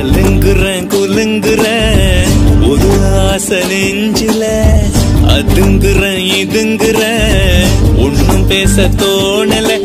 அலுங்குறேன் குலுங்குறேன். ஒரு ஆசை நெஞ்சில அதுங்குறேன் இதுங்குறேன். ஒன்றும் பேச தோணலை